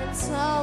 And how